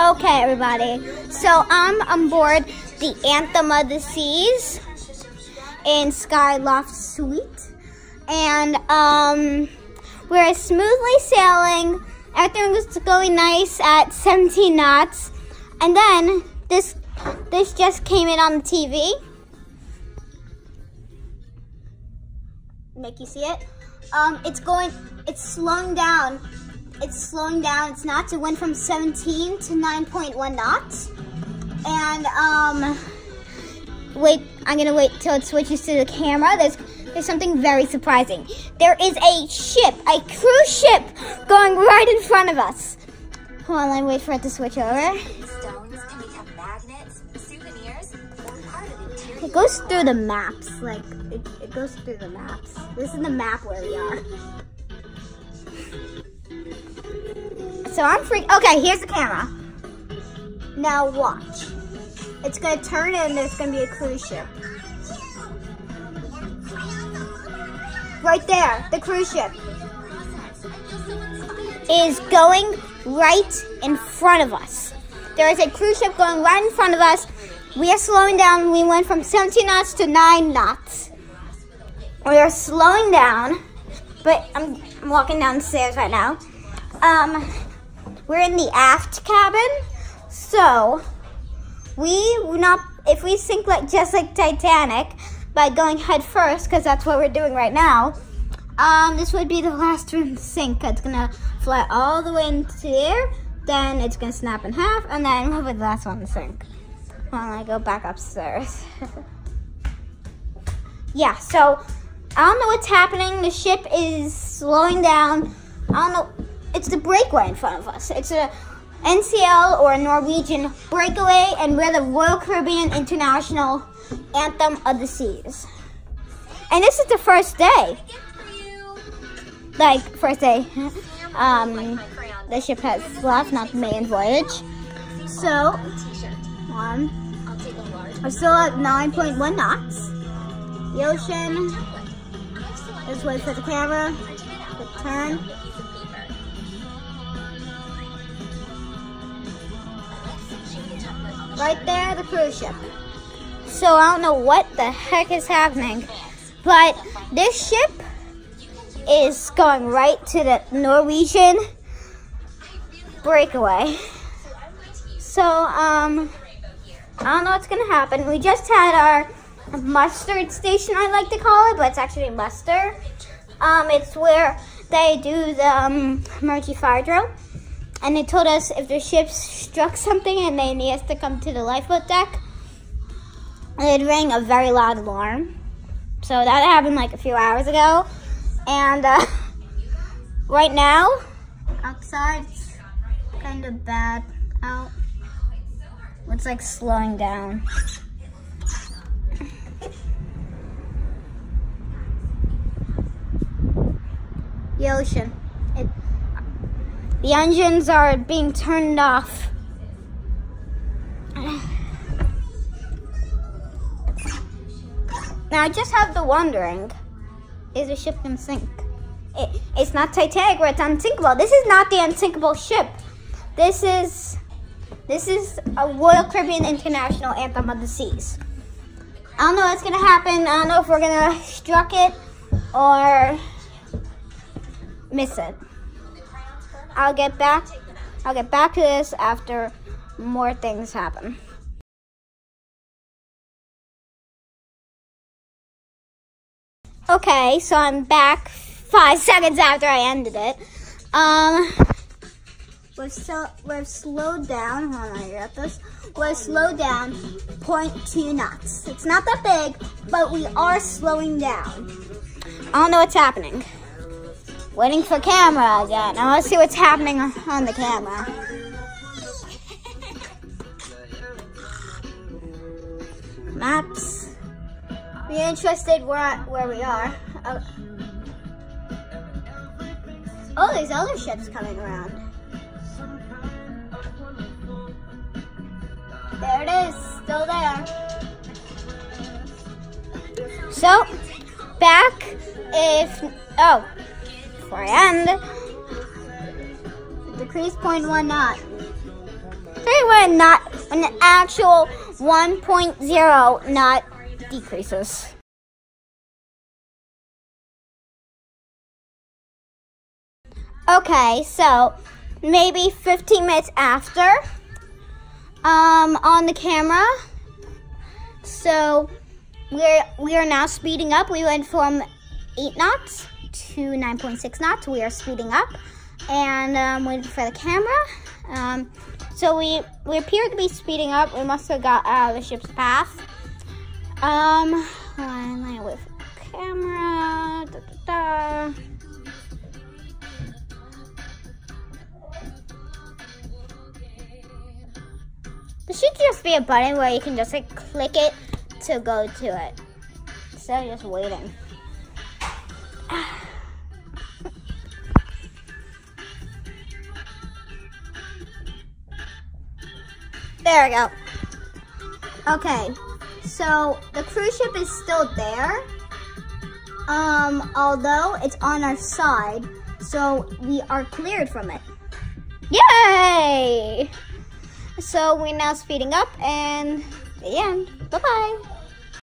Okay, everybody. So I'm on board the Anthem of the Seas in Skyloft Suite, and um, we're smoothly sailing. Everything was going nice at 17 knots, and then this this just came in on the TV. Make you see it. Um, it's going. It's slowing down it's slowing down its knots. It went from 17 to 9.1 knots. And um, wait, I'm gonna wait till it switches to the camera. There's there's something very surprising. There is a ship, a cruise ship, going right in front of us. Hold on, let me wait for it to switch over. It goes through the maps, like it, it goes through the maps. This is the map where we are. So I'm freak. Okay, here's the camera. Now watch. It's gonna turn and there's gonna be a cruise ship. Right there, the cruise ship is going right in front of us. There is a cruise ship going right in front of us. We are slowing down. We went from 17 knots to 9 knots. We are slowing down, but I'm, I'm walking downstairs right now. Um, we're in the aft cabin, so we not if we sink like just like Titanic by going head first, because that's what we're doing right now. Um, this would be the last one to sink. It's gonna fly all the way into the air, then it's gonna snap in half, and then we'll be the last one to sink. When I go back upstairs. yeah, so I don't know what's happening. The ship is slowing down. I don't know it's the breakaway in front of us. It's a NCL or a Norwegian breakaway, and we're the Royal Caribbean International Anthem of the Seas. And this is the first day. Like, first day. Um, the ship has left, not the main voyage. So, one. We're still at 9.1 knots. The ocean. Just wait for the camera. The turn. Right there, the cruise ship. So I don't know what the heck is happening, but this ship is going right to the Norwegian breakaway. So, um, I don't know what's gonna happen. We just had our mustard station, I like to call it, but it's actually muster. Um, it's where they do the um, emergency fire drill and they told us if the ship struck something and they need us to come to the lifeboat deck, it rang a very loud alarm. So that happened like a few hours ago. And uh, right now, outside, it's kind of bad out. It's like slowing down. The ocean. The engines are being turned off. Now I just have the wondering, is the ship gonna sink? It, it's not Titanic where it's unsinkable. This is not the unsinkable ship. This is, this is a Royal Caribbean International Anthem of the Seas. I don't know what's gonna happen. I don't know if we're gonna struck it or miss it. I'll get back I'll get back to this after more things happen. Okay, so I'm back five seconds after I ended it. Um, we've, so, we've slowed down. Hold on, I got this. We've slowed down 0.2 knots. It's not that big, but we are slowing down. I don't know what's happening. Waiting for camera again. Now let's see what's happening on the camera. Maps. Be interested where where we are. Oh. oh, there's other ships coming around. There it is, still there. So, back if, oh, before I end, decrease 0.1 knot. when not when the actual 1.0 knot decreases. Okay, so maybe 15 minutes after um, on the camera. So we're we are now speeding up. We went from 8 knots to 9.6 knots. We are speeding up and um, waiting for the camera. Um, so we we appear to be speeding up. We must have got out of the ship's path. Um, with camera. Da, da, da. There should just be a button where you can just like click it to go to it. Instead of just waiting. There we go. Okay, so the cruise ship is still there. Um, although it's on our side, so we are cleared from it. Yay! So we're now speeding up and the end. Bye-bye.